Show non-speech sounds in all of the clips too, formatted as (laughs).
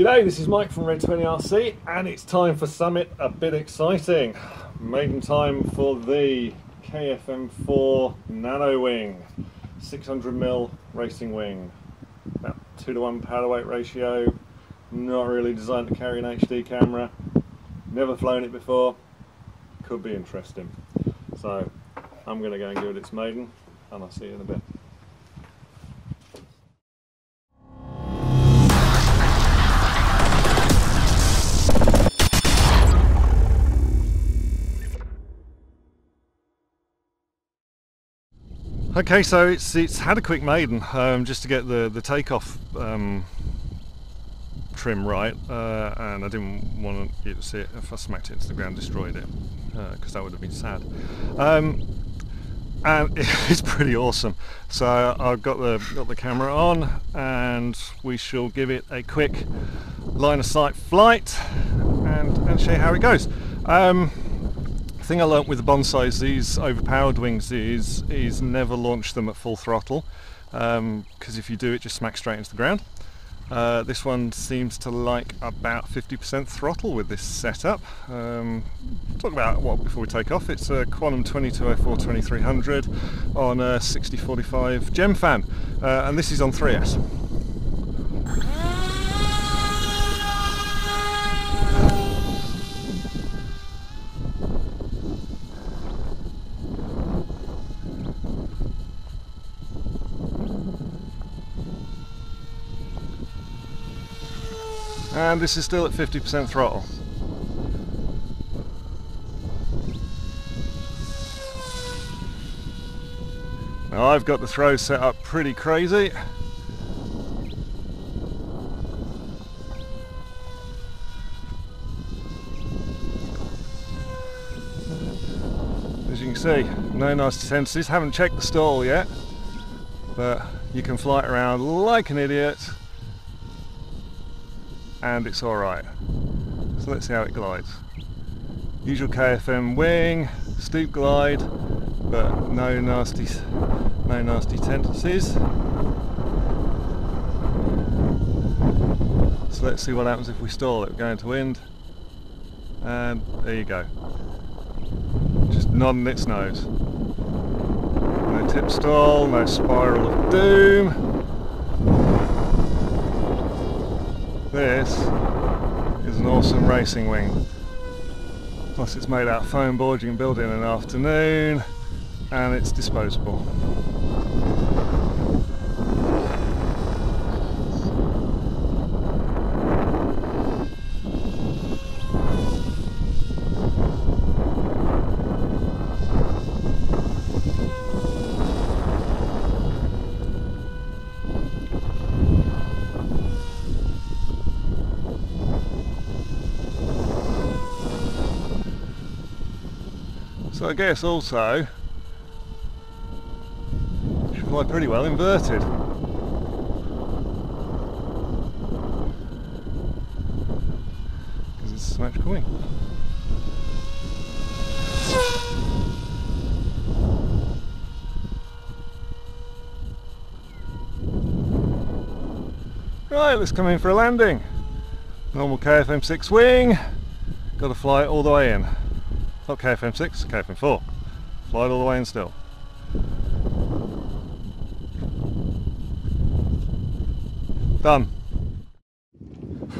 G'day, this is Mike from Red 20 RC and it's time for Summit a bit exciting. Maiden time for the KFM4 Nano Wing, 600mm racing wing, about 2 to 1 power to weight ratio, not really designed to carry an HD camera, never flown it before, could be interesting. So I'm going to go and give it its maiden and I'll see you in a bit. Okay, so it's it's had a quick maiden um, just to get the the takeoff um, trim right, uh, and I didn't want you to see it if I smacked it into the ground, destroyed it, because uh, that would have been sad. Um, and (laughs) it's pretty awesome. So I've got the got the camera on, and we shall give it a quick line of sight flight, and and show you how it goes. Um, thing I learnt with the Bonsais, these overpowered wings, is, is never launch them at full throttle because um, if you do it just smacks straight into the ground. Uh, this one seems to like about 50% throttle with this setup. Um, talk about what before we take off. It's a Quantum 2204 2300 on a 6045 Gemfan uh, and this is on 3S. And this is still at 50% throttle. Now I've got the throw set up pretty crazy. As you can see, no nasty tendencies. Haven't checked the stall yet, but you can fly it around like an idiot and it's alright. So let's see how it glides. Usual KFM wing, steep glide, but no nasty, no nasty tendencies. So let's see what happens if we stall it. We're going to wind, and there you go. Just nodding its nose. No tip stall, no spiral of doom. This is an awesome racing wing. Plus it's made out of foam board, you can build it in an afternoon and it's disposable. So I guess also should fly pretty well inverted. Because it's a wing. Right, let's come in for a landing. Normal KFM6 wing, got to fly all the way in. Not KFM6, KFM4. Fly it all the way in still. Done. (laughs)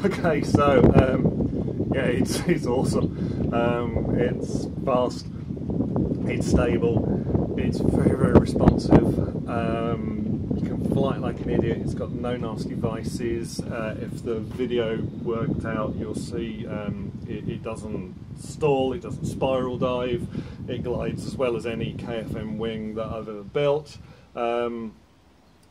Okay, so um, yeah, it's (laughs) it's awesome. Um, it's fast, it's stable, it's very very responsive. Um, you can fly it like an idiot. It's got no nasty vices. Uh, if the video worked out, you'll see um, it, it, doesn't stall, it doesn't spiral dive, it glides as well as any KFM wing that I've ever built. Um,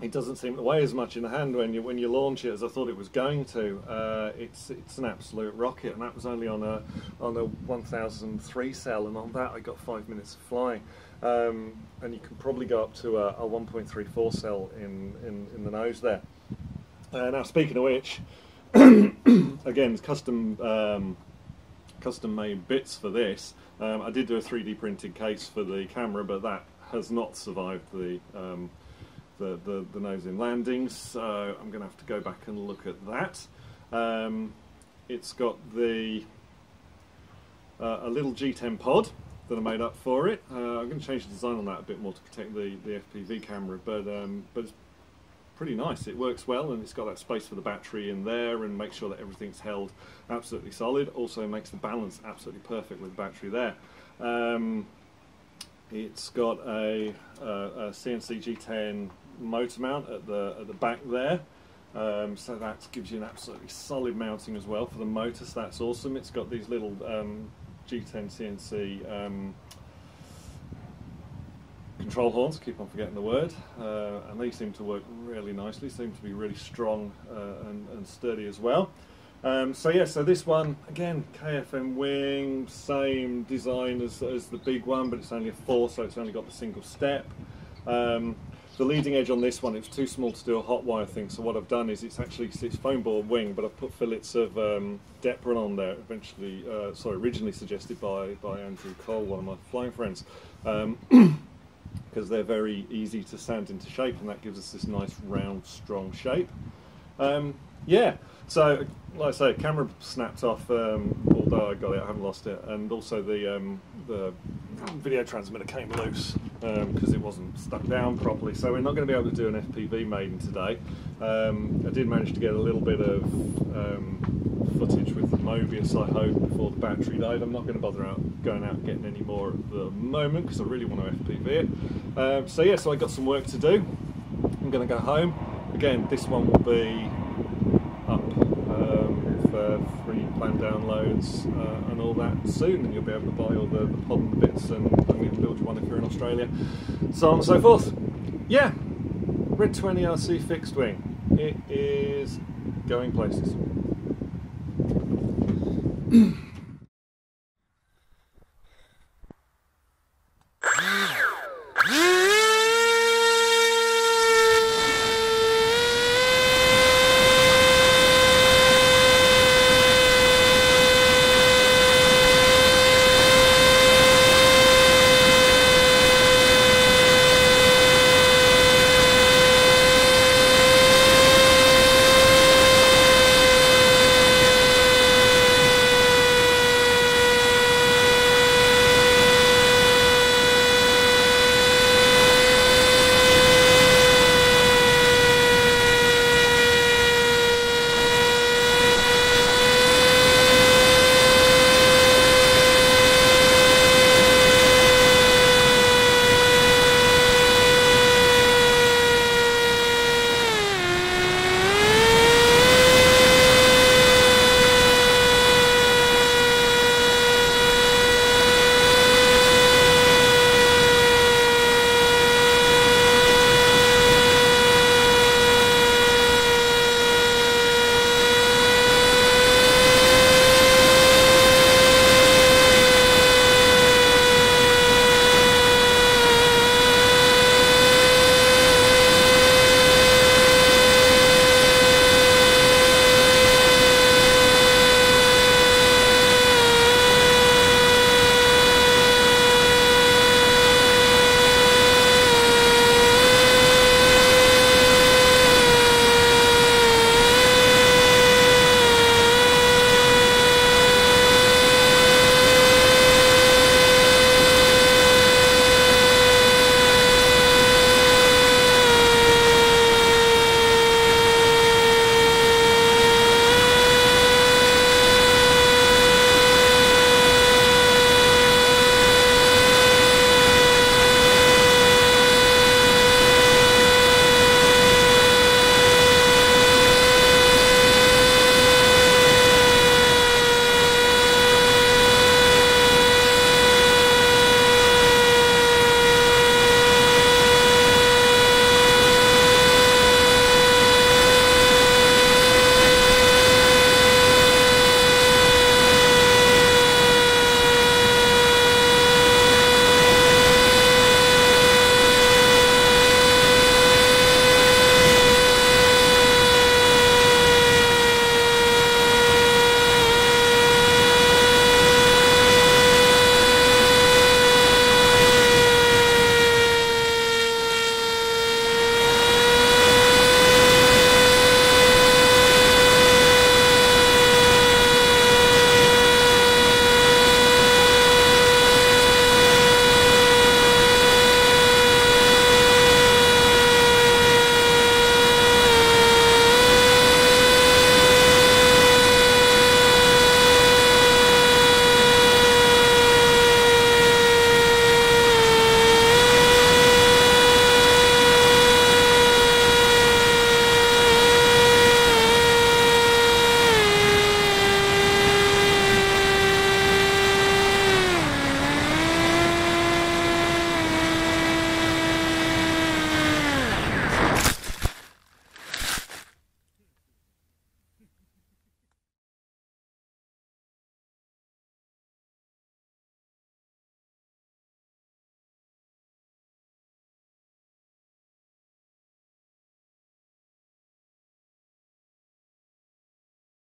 it doesn't seem to weigh as much in the hand when you when you launch it as I thought it was going to. Uh, it's it's an absolute rocket, and that was only on a on a 1003 cell, and on that I got five minutes of flying. Um, and you can probably go up to a, a 1.34 cell in, in in the nose there. Uh, now speaking of which, (coughs) again, custom um, custom made bits for this. Um, I did do a 3D printed case for the camera, but that has not survived the um, the, the, the, nose in landings, so I'm going to have to go back and look at that. Um, it's got the uh, a little G10 pod that I made up for it. Uh, I'm going to change the design on that a bit more to protect the, the FPV camera, but um, but pretty nice. It works well, and it's got that space for the battery in there, and make sure that everything's held absolutely solid. Also makes the balance absolutely perfect with the battery there. Um, it's got a, a, a CNC G10 motor mount at the at the back there. Um, so that gives you an absolutely solid mounting as well for the motor, so that's awesome. It's got these little um, G10 CNC um, control horns, keep on forgetting the word, uh, and they seem to work really nicely, seem to be really strong uh, and, and, sturdy as well. Um, so yeah, so this one, again, KFM wing, same design as, as the big one, but it's only a four, so it's only got the single step. Um, the leading edge on this one, it was too small to do a hot wire thing, so what I've done is it's actually it's foam board wing, but I've put fillets of um, Depron on there, eventually, uh, sorry, originally suggested by, by Andrew Cole, one of my flying friends, (clears throat) because they're very easy to sand into shape, and that gives us this nice round, strong shape. Um, yeah, so like I say, camera snapped off, um, although I got it, I haven't lost it, and also the, um, the video transmitter came loose because um, it wasn't stuck down properly. So we're not going to be able to do an FPV maiden today. Um, I did manage to get a little bit of um, footage Mobius, I hope, before the battery died. I'm not going to bother out going out getting any more at the moment because I really want to FPV it. Um, so yeah, so I got some work to do. I'm going to go home. Again, this one will be up um, for free plan downloads uh, and all that soon, and you'll be able to buy all the, the pod and bits, and I'm build you one if you're in Australia, so on and so forth. Yeah, Red 20 RC fixed wing. It is going places mm (clears throat)